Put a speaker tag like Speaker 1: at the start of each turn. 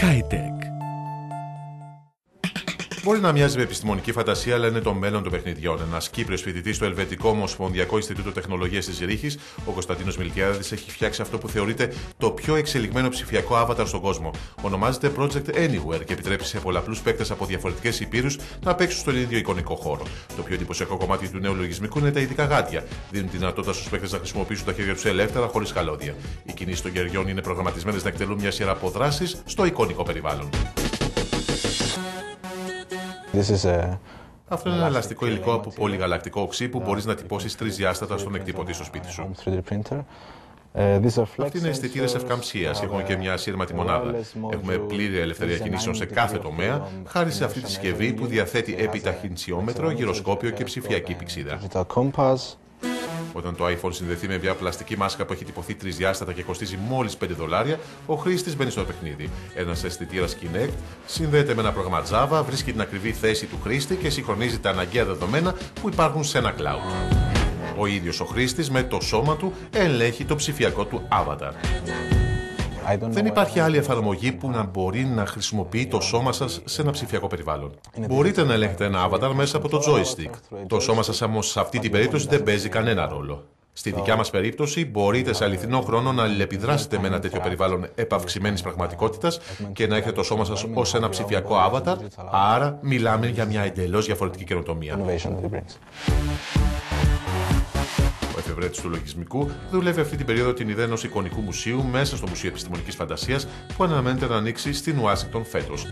Speaker 1: Hightech.
Speaker 2: Μπορεί να μοιάζει με επιστημονική φαντασία, αλλά είναι το μέλλον των παιχνιδιών. Ένας Κύπριος φοιτητής στο Ελβετικό Ομοσπονδιακό Ινστιτούτο Τεχνολογίας της Ρήχη, ο Κωνσταντίνος Μιλκιάδης, έχει φτιάξει αυτό που θεωρείται το πιο εξελιγμένο ψηφιακό avatar στον κόσμο. Ονομάζεται Project Anywhere και επιτρέπει σε πολλαπλούς παίκτες από διαφορετικές υπήρους να παίξουν στον ίδιο εικονικό χώρο. Το πιο εντυπωσιακό κομμάτι του νέου λογισμικού είναι τα ειδικά γάντια. Δίνουν τη δυνατότητα στους παίκτες να χρησιμοποιήσουν τα χέρια τους ελεύθερα χωρίς καλώδια. Οι κινήσεις των γεριών είναι προγραμματισμένες να εκτελούν μια σειρά από δράσεις στο εικονικό περιβάλλον. Αυτό είναι ένα ελαστικό υλικό από πολυγαλακτικό οξύ που μπορείς να τυπώσεις τρεις διάστατα στον εκτυπωτή στο σπίτι σου.
Speaker 3: Ε,
Speaker 2: Αυτοί είναι αισθητήρες ευκαμψίας. Έχουν και μια ασύρματη μονάδα. Έχουμε πλήρη ελευθερία κινήσεων σε κάθε τομέα, χάρη σε αυτή τη συσκευή που διαθέτει επιταχυνσιόμετρο, γυροσκόπιο και ψηφιακή πηξίδα. Όταν το iPhone συνδεθεί με μια πλαστική μάσκα που έχει τυπωθεί τρισδιάστατα και κοστίζει μόλις 5 δολάρια, ο χρήστης μπαίνει στο παιχνίδι. Ένας αισθητήρας Kinect συνδέεται με ένα πρόγραμμα Java, βρίσκει την ακριβή θέση του χρήστη και συγχρονίζει τα αναγκαία δεδομένα που υπάρχουν σε ένα cloud. Ο ίδιος ο χρήστης με το σώμα του ελέγχει το ψηφιακό του avatar. Δεν υπάρχει άλλη εφαρμογή που να μπορεί να χρησιμοποιεί το σώμα σας σε ένα ψηφιακό περιβάλλον. Μπορείτε να ελέγχετε ένα avatar μέσα από το joystick. Το σώμα σας όμως σε αυτή την περίπτωση δεν παίζει κανένα ρόλο. Στη δικιά μας περίπτωση, μπορείτε σε αληθινό χρόνο να αλληλεπιδράσετε με ένα τέτοιο περιβάλλον επαυξημένης πραγματικότητας και να έχετε το σώμα σας ως ένα ψηφιακό avatar. Άρα, μιλάμε για μια εντελώς διαφορετική καινοτομία εφευρέτης του λογισμικού, δουλεύει αυτή την περίοδο την ιδέα ενός εικονικού μουσείου μέσα στο Μουσείο Επιστημονικής Φαντασίας που αναμένεται να ανοίξει στην Ουάσιγκτον φέτος.